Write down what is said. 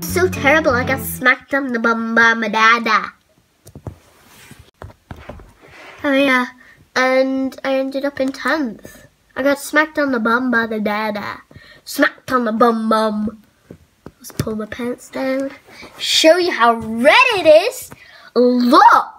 So terrible, I got smacked on the bum by my dada. Ah. Oh yeah, and I ended up in 10th. I got smacked on the bum by the dada. Ah. Smacked on the bum bum. Let's pull my pants down. Show you how red it is. Look!